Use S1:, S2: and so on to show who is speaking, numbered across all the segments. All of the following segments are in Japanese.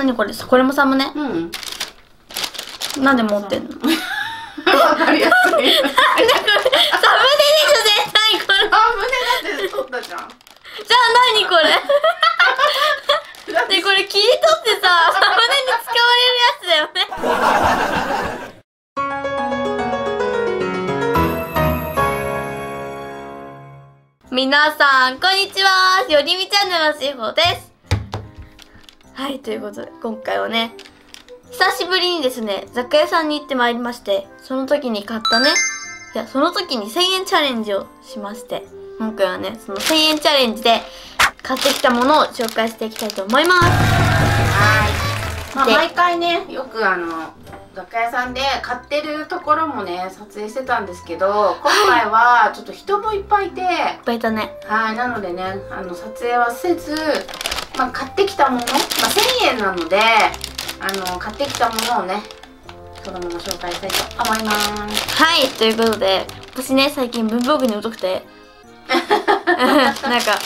S1: 何これ？これもサムネ？
S2: うん。
S1: なんで持ってんの？
S2: わかりやすい。
S1: サムネでしょ絶対これ。じゃ
S2: あ胸だって取ったじゃん。
S1: あ何これ？ねこれ切り取ってさサムネに使われるやつだよね。皆さんこんにちは。よりみチャンネルのしほですはいということで今回はね久しぶりにですね雑貨屋さんに行ってまいりましてその時に買ったねいやその時に1000円チャレンジをしまして今回はねその1000円チャレンジで買ってきたものを紹介していきたいと思います。
S2: はい、まあ、
S1: で
S2: 毎回ねよくあの雑貨屋さんで買ってるところもね撮影してたんですけど今回はちょっと人もいっぱいいて
S1: いっぱいいたね。
S2: はいなのでねあの撮影はせず、まあ、買ってきたもの、まあ、1000円なのであの買ってきたものをねそのまま紹介したいと思います。
S1: はいということで私ね最近文房具に疎くて。なんか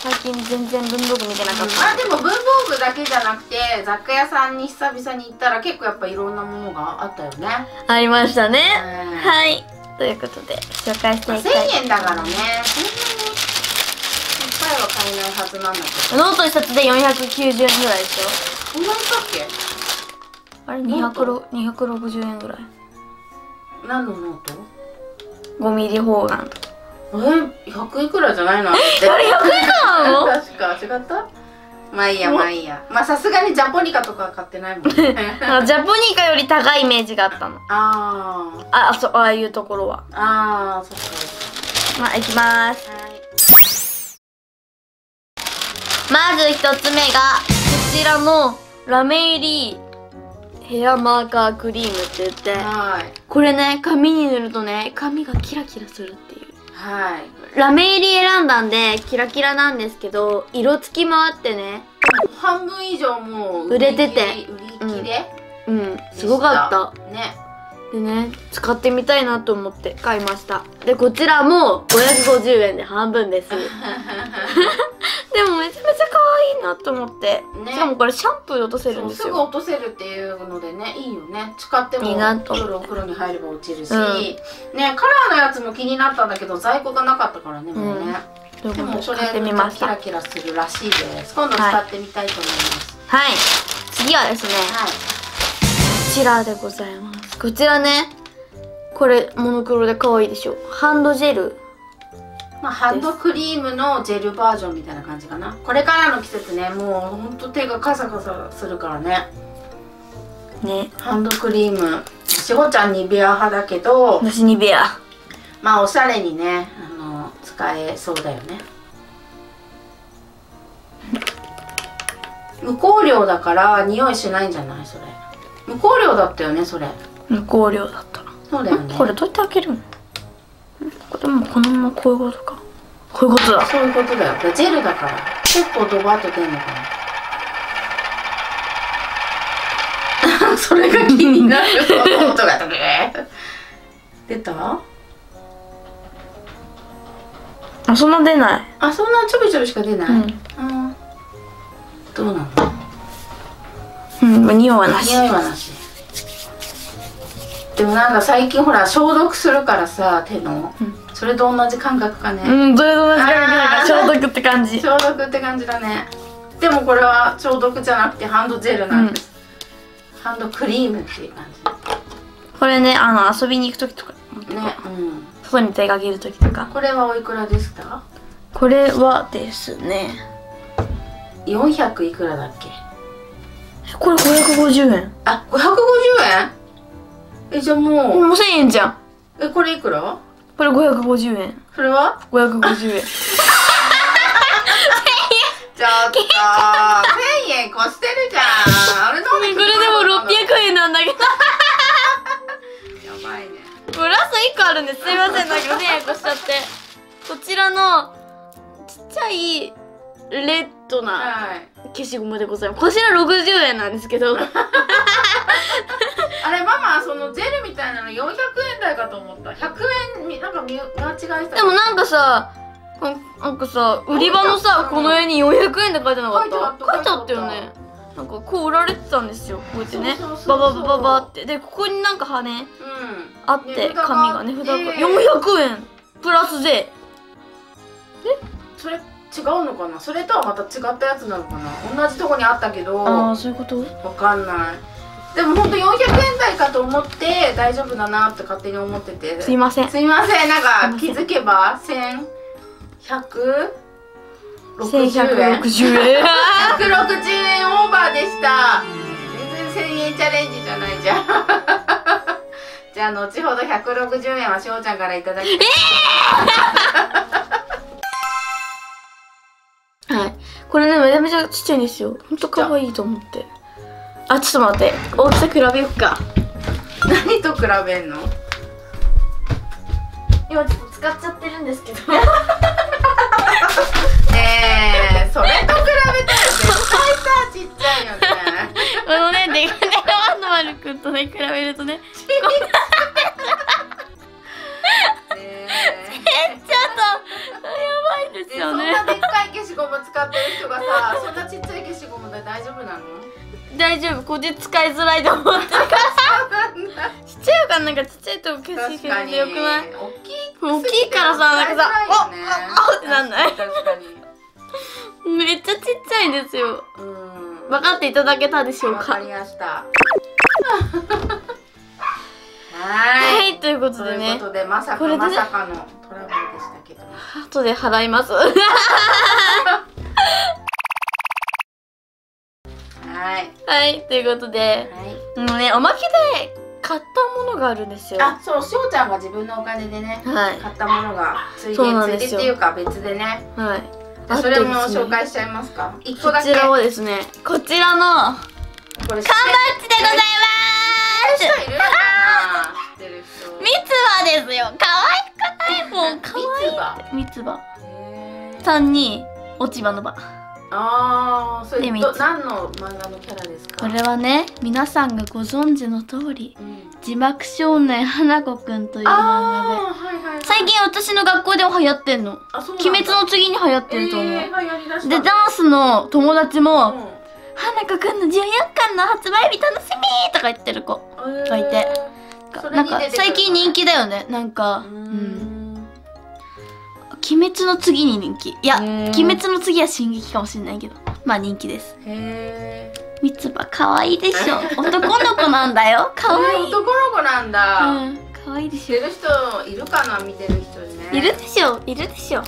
S1: 最近全然文房具見てなかった、
S2: まあでも文房具だけじゃなくて雑貨屋さんに久々に行ったら結構やっぱいろんなものがあったよね、
S1: ありましたね、
S2: うん。
S1: はいということで紹介していきたい。
S2: 1000円だからね。そんなには買えないはずなんだけど。
S1: ノート一冊で490円ぐらいでしょ？
S2: そんなにしたっけ？
S1: あれ
S2: ノート
S1: 200 260円ぐらい。
S2: 何のノート
S1: ？5ミリ方眼
S2: え？100いくらじゃないの？あれって
S1: あれ100円なの？
S2: 確か違った？まあいいやまあいいや。まあさすがにジャポニカとかは買ってないもんね。
S1: ジャポニカより高いイメージがあったの。
S2: あー。
S1: あそうああいうところは。
S2: あーそっか
S1: まあ行きます。
S2: はい
S1: まず一つ目がこちらのラメ入りヘアマーカークリームって言って
S2: はい。
S1: これね髪に塗るとね髪がキラキラするっていう。
S2: はい。
S1: ラメ入り選んだんでキラキラなんですけど色付きもあってね
S2: 半分以上もう
S1: 売れてて
S2: 売り切れ、
S1: うん。すごかった。
S2: ね。
S1: でね使ってみたいなと思って買いました。でこちらも550円で半分です でもめちゃめちゃ可愛いなと思って、
S2: ね。
S1: しかもこれシャンプーで落とせるんですよ。
S2: すぐ落とせるっていうのでねいいよね。使っても夜お風呂に入れば落ちるし、
S1: うん
S2: ねカラーのやつも気になったんだけど在庫がなかったからねもうね、
S1: う
S2: でもそれ
S1: で
S2: キラキラするらしいです。今度使ってみたいと思います。
S1: はい。次はですね
S2: はい、
S1: こちらでございます。こちらねこれモノクロで可愛いでしょ。ハンドジェル
S2: まあ、ハンドクリームのジェルバージョンみたいな感じかな。これからの季節ねもうほんと手がカサカサするからね。
S1: ね。
S2: ハンドクリーム。しほちゃんニベア派だけど
S1: 私ニベア。
S2: まあおしゃれにねあの使えそうだよね。無香料だから匂いしないんじゃない？それ。無香料だったよねそれ。
S1: 無香料だった。
S2: そうだよね。
S1: これどうやって開けるの？んこれもこのままこういうことか。こういうことだ。
S2: そういうことだよ。ジェルだから。結構ドバッと出んのかな。それが気になる。音 が出た？
S1: あそんな出ない。
S2: あそんなちょびちょびしか出ない、
S1: うん。
S2: うんどうなの？
S1: うん匂いはなし。
S2: 匂いはなし。でもなんか最近ほら消毒するからさ手の、
S1: うん
S2: それと同じ感覚かね、
S1: うんどれと同じ感じなんか消毒って感じ。
S2: 消毒って感じだね。でもこれは消毒じゃなくてハンドジェルなんです、ハンドクリームっていう感
S1: これねあの遊びに行く時とか。
S2: じねうん。
S1: 外に出かける時とか。
S2: これはおいくらですか
S1: これはですね。
S2: 400いくらだっけ？
S1: これ550円。
S2: あ550円？えじゃあもう。
S1: もう1000円じゃん。
S2: えこれいくら？
S1: これ550円。
S2: それは
S1: ？550円
S2: ちょっと1000円越してるじゃん。あれなんで
S1: これでも600円なんだけど。
S2: やばいね。
S1: これラスト1個あるんです。すいません。なんか1000円越しちゃって。こちらのちっちゃいレッドな
S2: はい。
S1: 消しゴムでございます。こちら60円なんですけど
S2: あれママそのジェルみたいなの400円台かと思った。100円みなんか見間違えた。
S1: でもなんかさなんかさ売り場のさこの絵に400円って書いてなかった
S2: 書いてあった
S1: よね。なんかこう売られてたんですよ。こうやってね。バババババって。でここになんか羽
S2: うん。
S1: あって紙が値札が。
S2: あって
S1: 400円。プラス税。
S2: それ違うのかな？それとはまた違ったやつなのかな？同じとこにあったけど。
S1: あ
S2: わ
S1: あそういうこと？
S2: かんないでもほんと400円台かと思って大丈夫だなって勝手に思ってて。
S1: すいません。
S2: すいません。なんか気づけば1160
S1: 1160
S2: 円。
S1: 円。
S2: 160円オーバーでした。全然1000円チャレンジじゃないじゃん。じゃあ後ほど160円はしおちゃんからいただき
S1: はい。これねめちゃめちゃちっちゃいんですよ。ほんと可愛いと思ってあちょっと待って。大きさ比べよっか。
S2: 何と比べんの？
S1: 今ちょっと使っちゃってるんですけど。
S2: ねえそれと比べたら絶対さちっちゃいよね。
S1: このねデカデカワンの丸くんとね比べるとね。
S2: ね
S1: ちょっとやばいです
S2: えそんなでっかい消しゴム使ってる人がさそんなちっちゃい消しゴムで大丈夫なの？
S1: 大丈夫。こっち使いづらいと思ってるから。ちっちゃいからなんかちっちゃいとこ消し消しよくない？
S2: 大きい
S1: 大きいからさなんかさ
S2: 使いづらいよね
S1: おおおってなんない？めっちゃちっちゃいんですよ。
S2: うん。
S1: 分かっていただけたでしょうか？
S2: は
S1: はい。い。ということ
S2: と
S1: でね。
S2: いうことでまさかまさかのトラブルでしたけど。
S1: 後で払います
S2: はい
S1: はいということで
S2: はい。
S1: もうねおまけで買ったものがあるんですよ。
S2: あそうしおちゃんが自分のお金でね
S1: はい。
S2: 買ったものがついでつい
S1: で
S2: っていうか別でね。
S1: はい。
S2: あそれも紹介しちゃいますか？一個だけ。
S1: こちらをですねこちらの
S2: これ
S1: 缶バッジでございます。
S2: いるのかな知ってる人
S1: ミツバですよ。可愛くないもう可愛い。ってミツバ。
S2: へー。
S1: さんに落ち葉の場
S2: ああそれ何の漫画のキャラですか？
S1: これはね皆さんがご存知の通り
S2: うん。
S1: 字幕少年花子くんという漫画で。
S2: はいはいはい。
S1: 最近私の学校でも流行ってんの。鬼滅の次に流行ってると思う、
S2: えー
S1: でダンスの友達も
S2: うん「
S1: 花子くんの14巻の発売日楽しみ!」とか言ってる子
S2: え
S1: がいて。
S2: それ
S1: なんか最近人気だよね。なんか
S2: う
S1: うん。
S2: ん
S1: 鬼滅の次に人気。いや鬼滅の次は進撃かもしれないけど。まあ人気です。
S2: へえ
S1: 三つ葉可愛いでしょ。男の子なんだよ。可愛い。
S2: 男の子なんだ、
S1: うん。可愛いでしょ。
S2: 知ってる人いるかな？見てる人にね。
S1: いるでしょ。いるでしょ。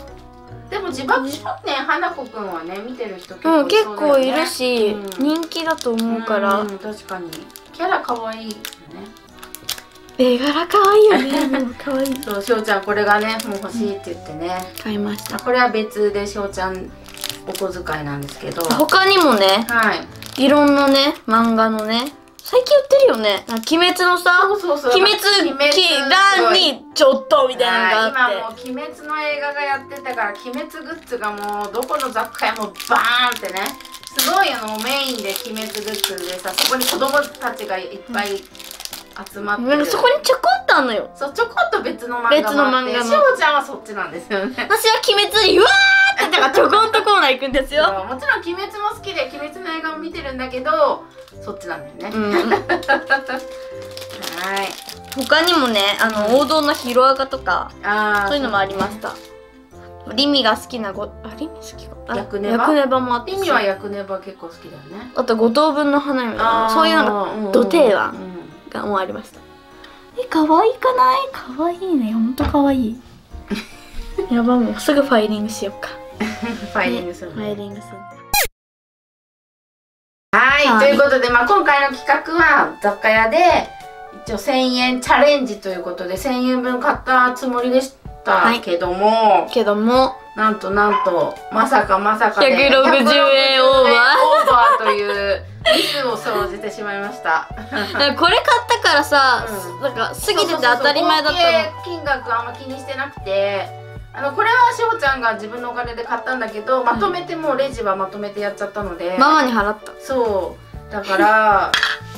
S2: でも自爆少年花子くんはね見てる人結構
S1: うん結
S2: そうだよね。
S1: 構いるし
S2: うん。
S1: 人気だと思うから。
S2: うん確かに。キャラ可愛いよね
S1: 絵柄可愛いよね。もう可愛い。
S2: そうしおちゃんこれがねもう欲しいって言ってね、
S1: 買いました。
S2: これは別でしおちゃんお小遣いなんですけど。
S1: 他にもね。
S2: はい。
S1: いろんなね漫画のね。最近売ってるよね。鬼滅のさ
S2: そうそう
S1: 鬼滅期間にちょっとみたいなのがあ
S2: はい今もう
S1: って
S2: 鬼滅の映画がやってたから鬼滅グッズがもうどこの雑貨屋もバーンってね。すごいあのメインで鬼滅グッズでさそこに子供たちがいっぱい集まって
S1: そこにちょこっとあんのよ。
S2: そうちょこっと別の漫画
S1: 別の漫画も。
S2: しおちゃんはそっちなんですよね。
S1: 私は鬼滅にうわーってなんかちょこんとコーナー行くんですよ。
S2: もちろん鬼滅も好きで鬼滅の映画も見てるんだけどそっちなんだよね、
S1: うん。
S2: はい。
S1: 他にもねあの王道のヒロアカとかそういうのもありました。リミが好きなごあリミ好きか。あ
S2: 薬ネバ？
S1: 薬ネバもあって
S2: 意味は薬ネバ結構好きだよね。
S1: あと五等分の花嫁とかもそういうのが
S2: の
S1: 土定番
S2: うん
S1: がもうありました。え可愛いかない？可愛いね。ほんと可愛い。やばもうすぐファイリングしようか。
S2: ファイリングする
S1: ファイリングする。
S2: はい、
S1: はい。
S2: ということで、まあ、今回の企画は雑貨屋で一応1000円チャレンジということで1000円分買ったつもりでしたけども、
S1: けども。
S2: なんとなんとまさかまさかで
S1: 160円オーバー。
S2: 160円オーバーというミスを生じてしまいました。
S1: これ買ったからさ、
S2: うん。
S1: なんか過ぎてて当たり前だった
S2: 金額あんま気にしてなくて。あのこれはしおちゃんが自分のお金で買ったんだけどまとめてもうレジはまとめてやっちゃったので、
S1: ママに払った。
S2: そう。だから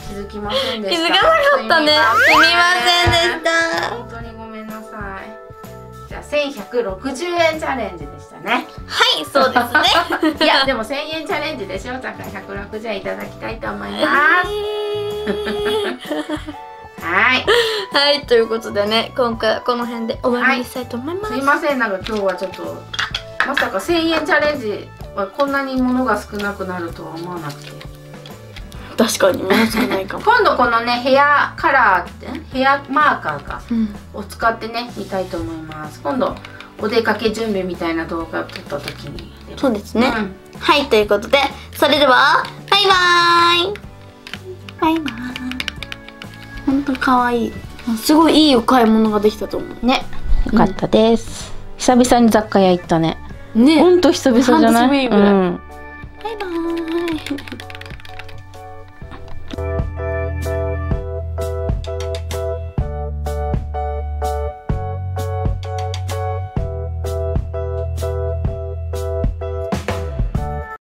S2: 気づきませんでした。
S1: 気づかなかったね。すみませんでした。
S2: 本当に1160円チャレンジでしたね。ね
S1: はいそうですね。
S2: いやでも1000円チャレンジでしょ？だから160円いただきたいと思います。はい。
S1: はい。ということでね今回はこの辺で終わりにしたいと思います、
S2: すいませんなんか今日はちょっとまさか1000円チャレンジはこんなに物が少なくなるとは思わなくて
S1: 確かにもの少ないかも、
S2: 今度このねヘアカラーってヘアマーカーか
S1: うん、
S2: を使ってね見たいと思います。今度お出かけ準備みたいな動画を撮った時に。
S1: そうですね、
S2: うん。
S1: はいということでそれではバイバーイ。バイバーイ。ほんとかわい。いすごいいいお買い物ができたと思う。
S2: ね。よかったです、久々に雑貨屋行ったね。
S1: ね。
S2: ほんと久々じゃない？
S1: 半年ぶりぐらい。
S2: うん。
S1: バイバーイ